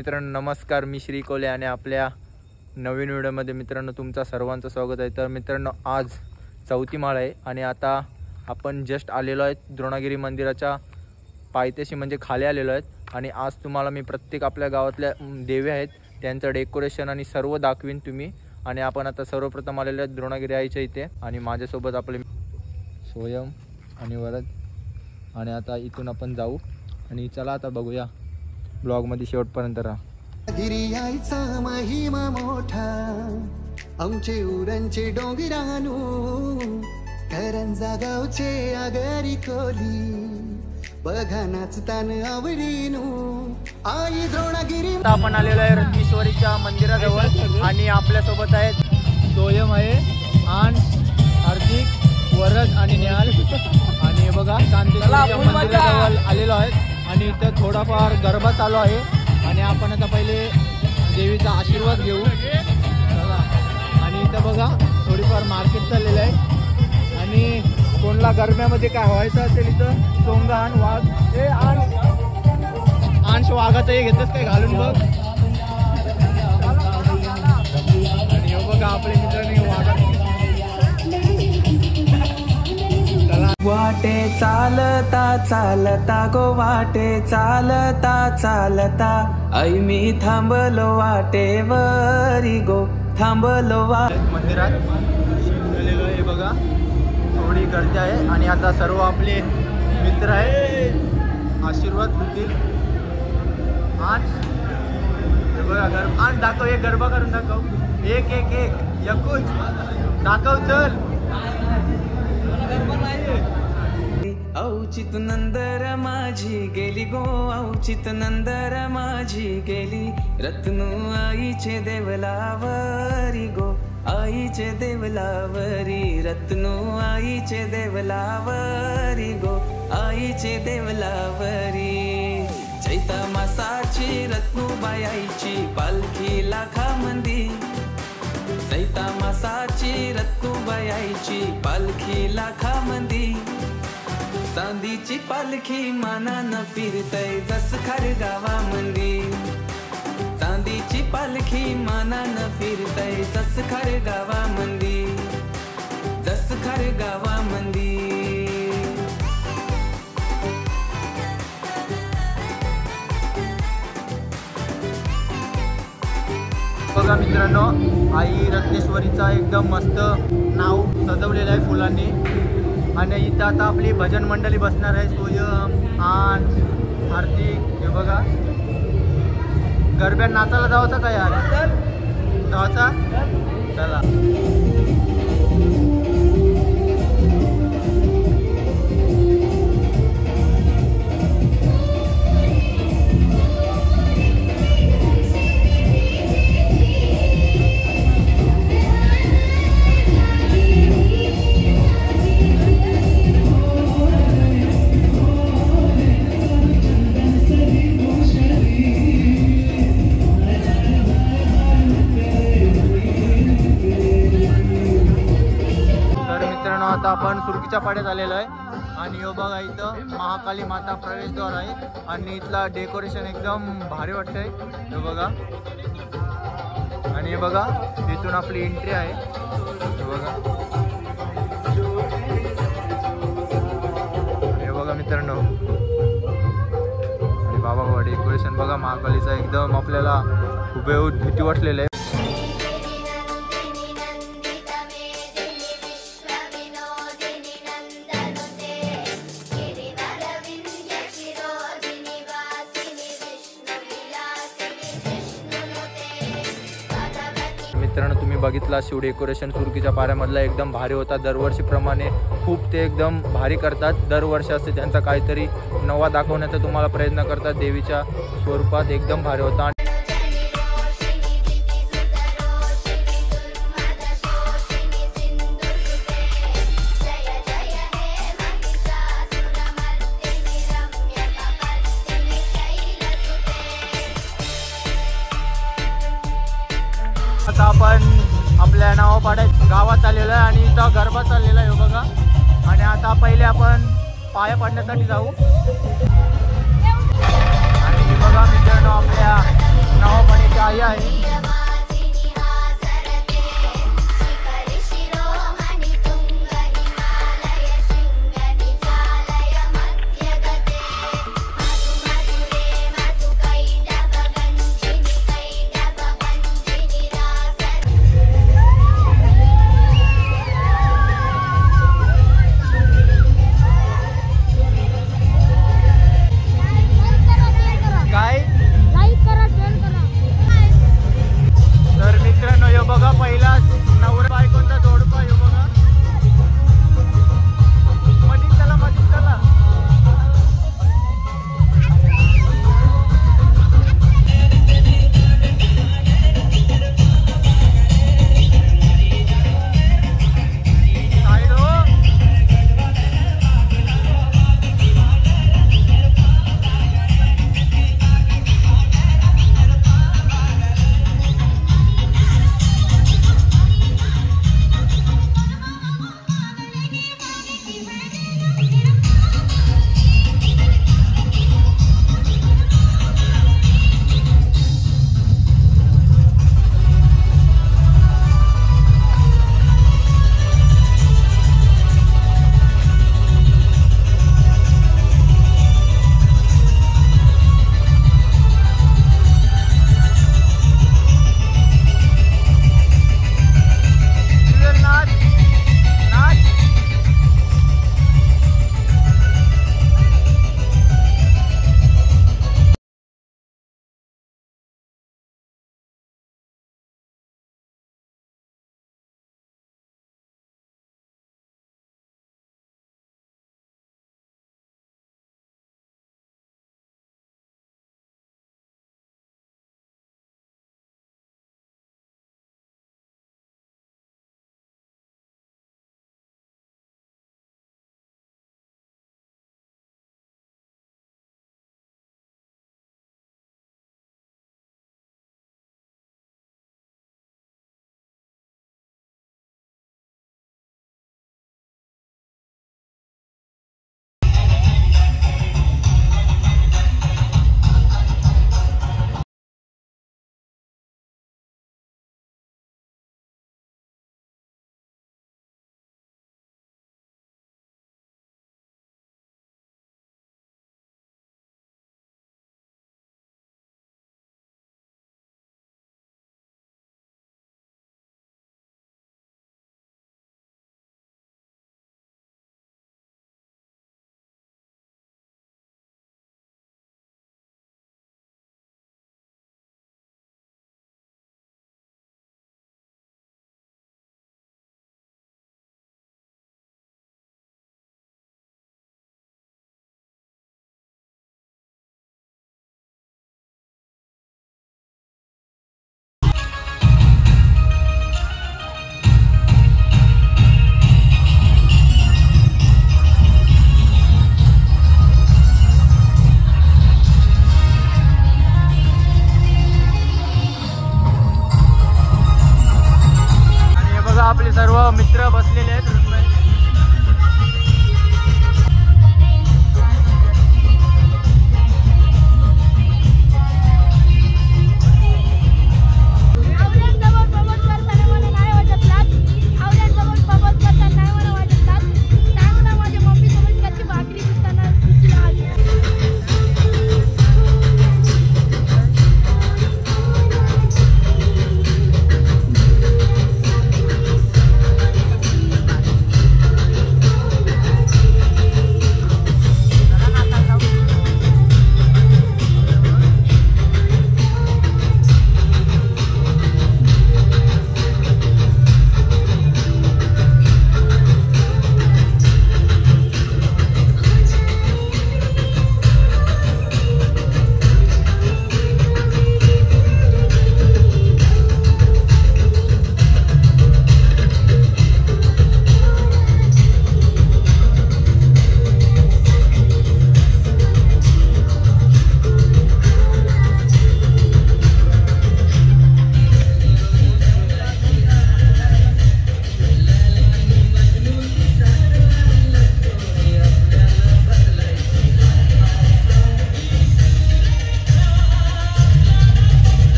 मित्रांनो नमस्कार. मी श्री कोले आणि आपल्या नवीन व्हिडिओमध्ये मित्रांनो तुमचा सर्वांचं स्वागत आहे. तर मित्रांनो आज चौथी माळ आहे आणि आता आपण जस्ट आलेलो आहे द्रोणागिरी मंदिराच्या पायथ्याशी म्हणजे खाली आलेलो आहेत आणि आज तुम्हाला मी प्रत्येक आपल्या गावातल्या देवी आहेत त्यांचं डेकोरेशन आणि सर्व दाखवीन तुम्ही. आणि आपण आता सर्वप्रथम आलेलो आहेत द्रोणागिरी आईच्या इथे. आणि माझ्यासोबत आपले स्वयं आणि वरद. आणि आता इथून आपण जाऊ. आणि चला आता बघूया. ब्लॉगमध्ये शेवटपर्यंत राहा. गिरियाचा महिमा मोठा. आमचे उरणचे डोंगरानू करंजा गावचे आगरी कोली बघा नाचतान आवडीनू. आई द्रोणागिरी आपण आलेलो आहे रत्नेश्वरीच्या मंदिराजवळ आणि आपल्यासोबत आहेत सोयम आहे आन हार्दिक वरद आणि निहाल आणि बघा मंदिराजवळ आलेलो आहे आणि इथं थोडाफार गरबा चालू आहे. आणि आपण आता पहिले देवीचा आशीर्वाद घेऊ. आणि इथं बघा थोडीफार मार्केट चाललेलं आहे. आणि कोणला गरब्यामध्ये काय व्हायचं असेल इथं? सोंगान वाघ. हे आण. आणश वाघाचं हे घेतलंच काय घालून बघ. आणि हे बघा आपले मित्रांनी वाटे चालता चालता गो वाटे चालता चालता. आई मी थांबलो वाटेवरी गो थांबलो वा मंदिरात गेलेलो आहे बघा. थोडी गर्दी आहे. आणि आता सर्व आपले मित्र आहे आशीर्वाद देतील. आज बघा गर आज दाखव एक गरबा करून दाखव. एक एक एक. एकूच. दाखव चल. औचित नंदर माझी गेली गो औचित नंदर माझी गेली. रत्नू आईचे देवलावरी गो आईचे देवलावरी. रत्नू आईचे देवलावरी गो आईचे देवलावरी. चैता मासाची रत्नू बायाईची पालखी लाखा मंदी चैता मासाची रत्नू बायाईची पालखी लाखा मंदी चांदीची पालखी मानानं फिरतय जस खार गावामंदी चांदीची पालखी मानानं फिरतय जस खार गावामंदी जस खार गावामंदी बघा मित्रांनो आई रत्नेश्वरीचा एकदम मस्त नाव सजवलेलं आहे फुलांनी. आणि इथं आता आपली भजन मंडळी बसणार आहे सोयम आन हार्दिक हे बघा. गरब्यात नाचायला जायचं का यार? जायचा चला. मागच्या पाड्यात आलेलं आहे. आणि हो बघा इथं महाकाली माता प्रवेशद्वार आहे. आणि इथला डेकोरेशन एकदम भारी वाटतंय. हे बघा. आणि हे बघा इथून आपली एंट्री आहे. हे बघा. हे बघा मित्रांनो. आणि बाबा बाबा डेकोरेशन बघा महाकालीचं एकदम आपल्याला हुबेहूब भीती वाटलेलं आहे. मित्रांनो तुम्ही बघितला शिव डेकोरेशन सुरकीच्या पाऱ्यामधला एकदम भारी होता. दरवर्षीप्रमाणे खूप ते एकदम भारी करतात. दरवर्षी असते त्यांचा काहीतरी नवा दाखवण्याचा तुम्हाला प्रयत्न करतात. देवीच्या स्वरूपात एकदम भारी होता. इथं गरबा चाललेला आहे हो बघा. आणि आता पहिले आपण पाया पाडण्यासाठी जाऊ. आणि बघा मित्रांनो आपल्या नावाप्रमाणे आई आहे.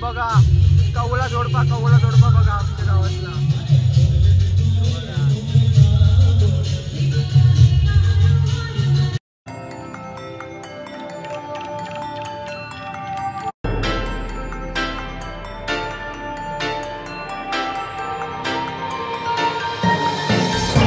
बघा. कौला जोडपा कौला जोडपा बघा आमच्या गावातला.